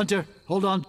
Hunter, hold on.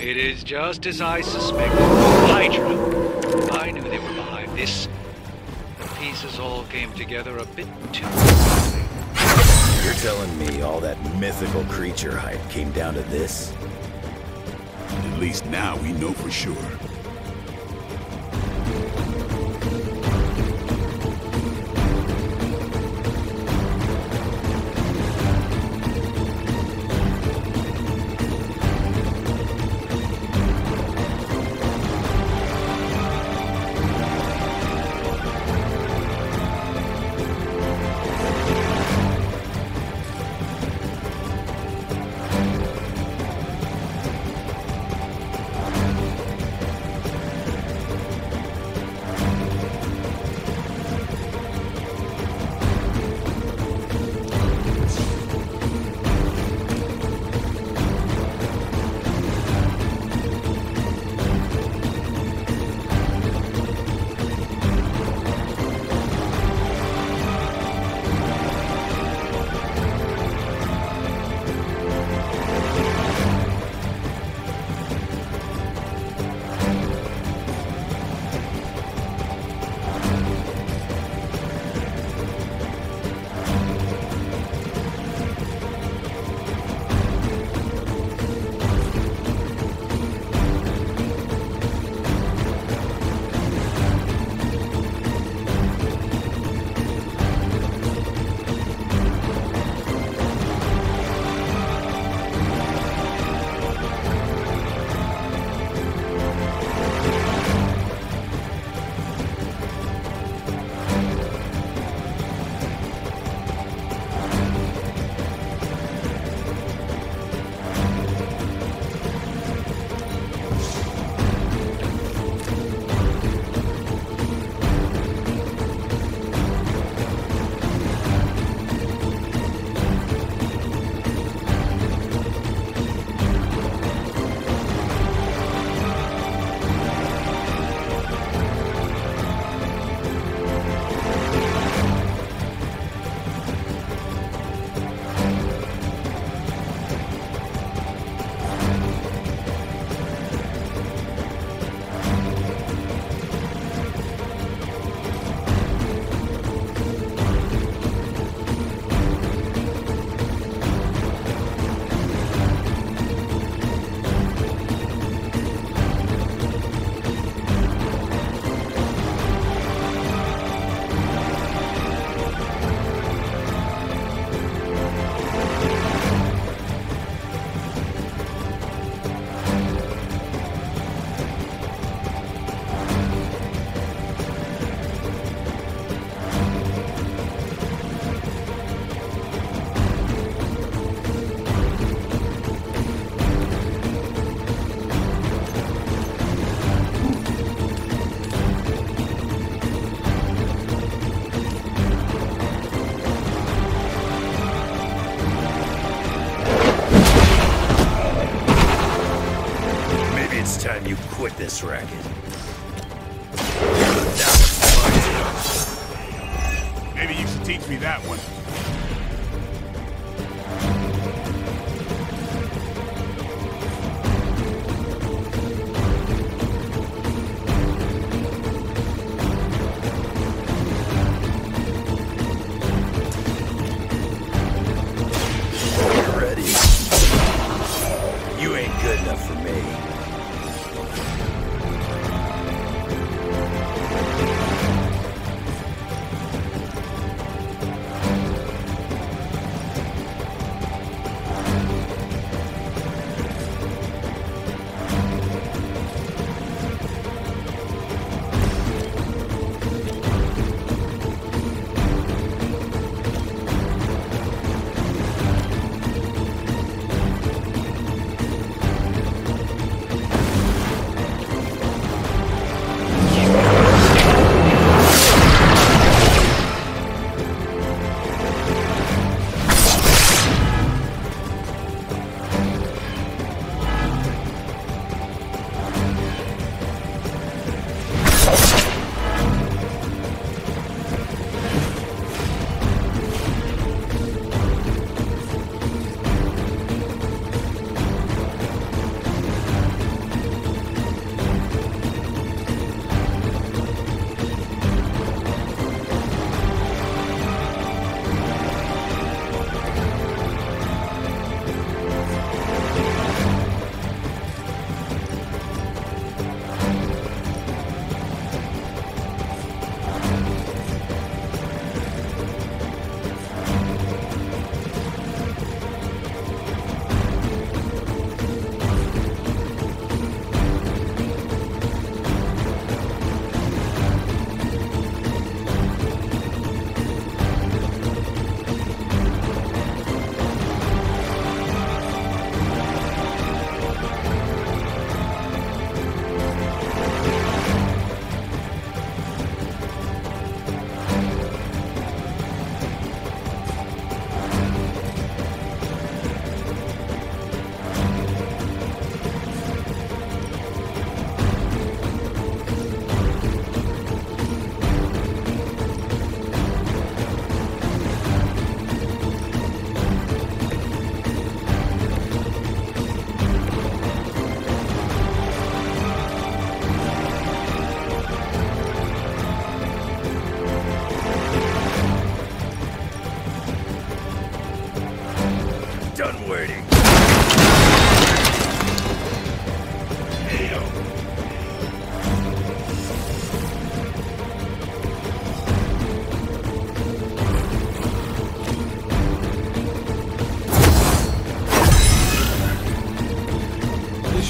It is just as I suspected. Hydra. I knew they were behind this. The pieces all came together a bit too quickly. You're telling me all that mythical creature hype came down to this? At least now we know for sure. Me that one.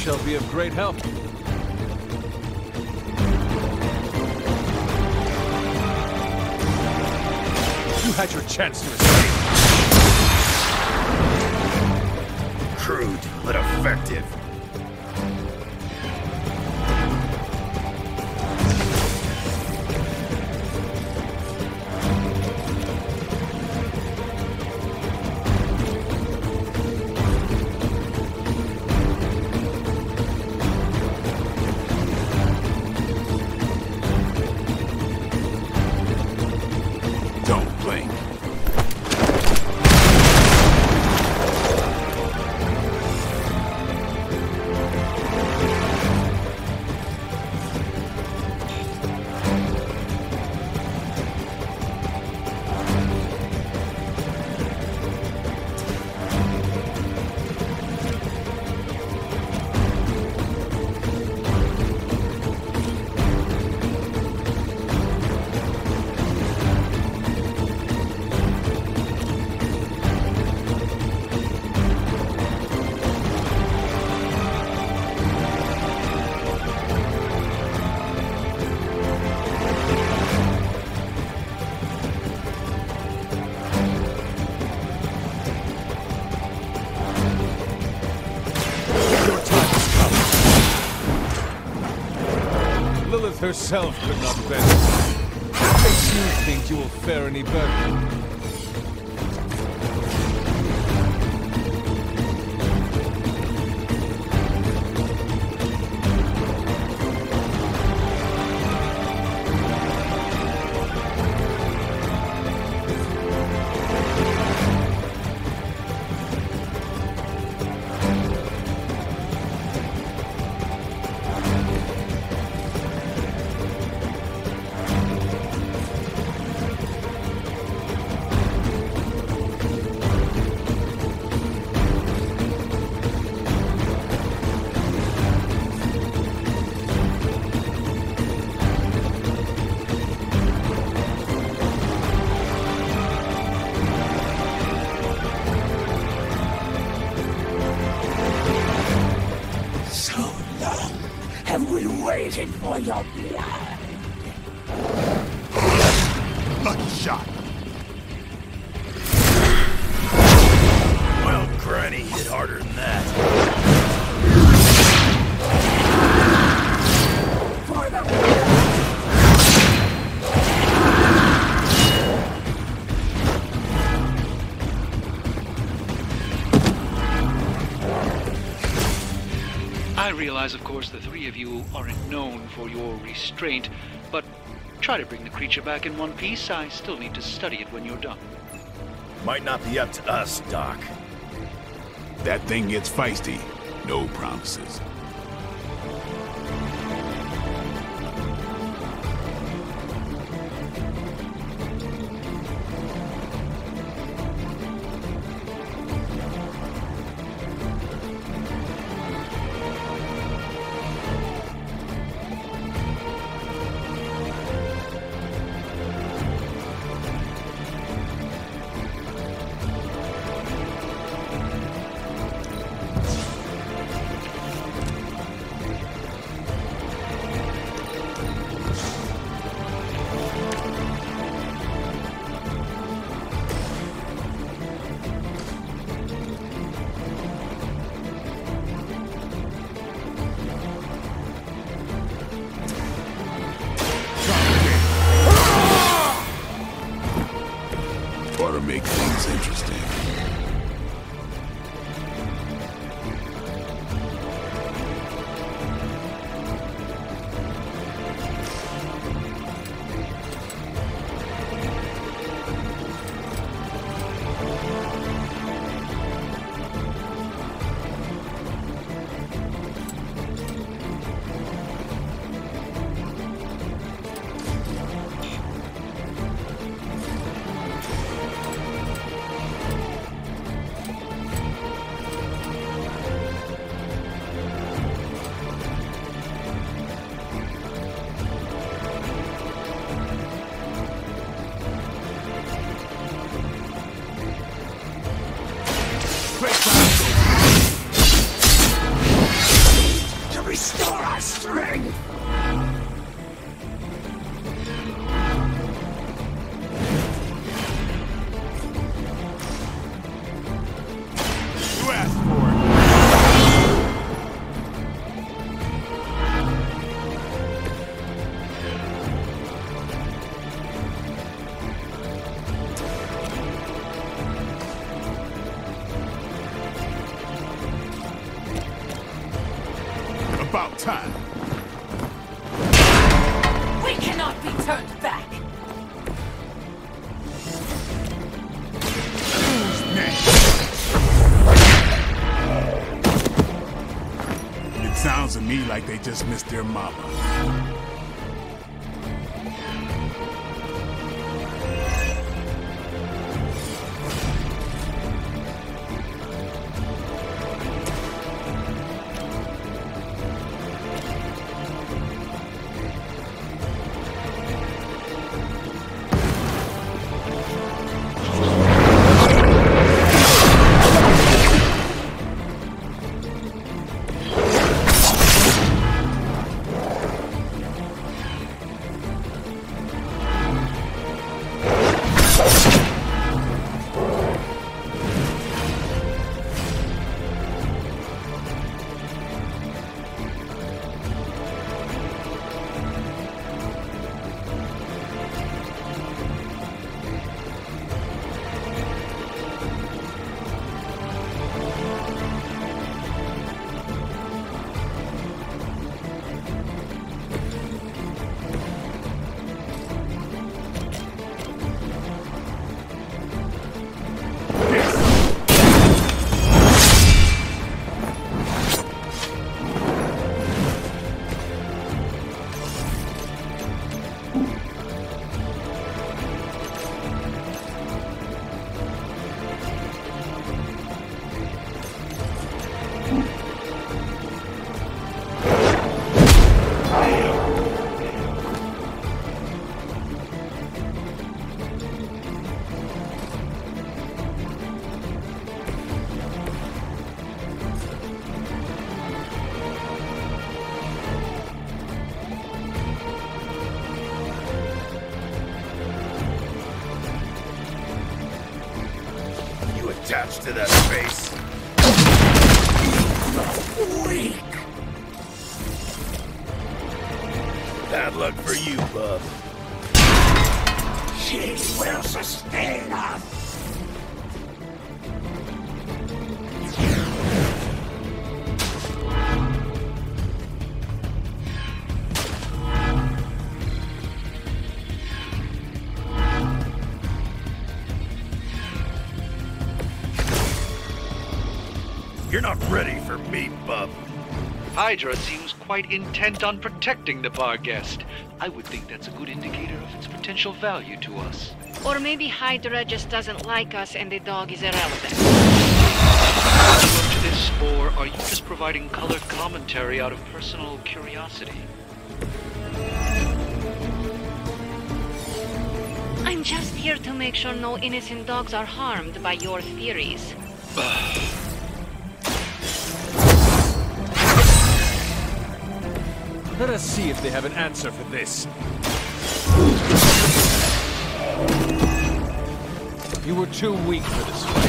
Shall be of great help. You had your chance to escape. Crude, but effective. Herself could not bend. What makes you think you will fare any better? We for your blood. Lucky shot. Well, Granny hit harder than that. Realize, of course, the three of you aren't known for your restraint, but try to bring the creature back in one piece. I still need to study it when you're done. Might not be up to us, Doc. That thing gets feisty. No promises. Interesting. Me like they just missed their mama. To that face? Weak. Bad luck for you, bub. She will sustain us. Hydra seems quite intent on protecting the Barghest. I would think that's a good indicator of its potential value to us. Or maybe Hydra just doesn't like us and the dog is irrelevant. Are you up to this, or are you just providing colored commentary out of personal curiosity? I'm just here to make sure no innocent dogs are harmed by your theories. Let us see if they have an answer for this. You were too weak for this fight.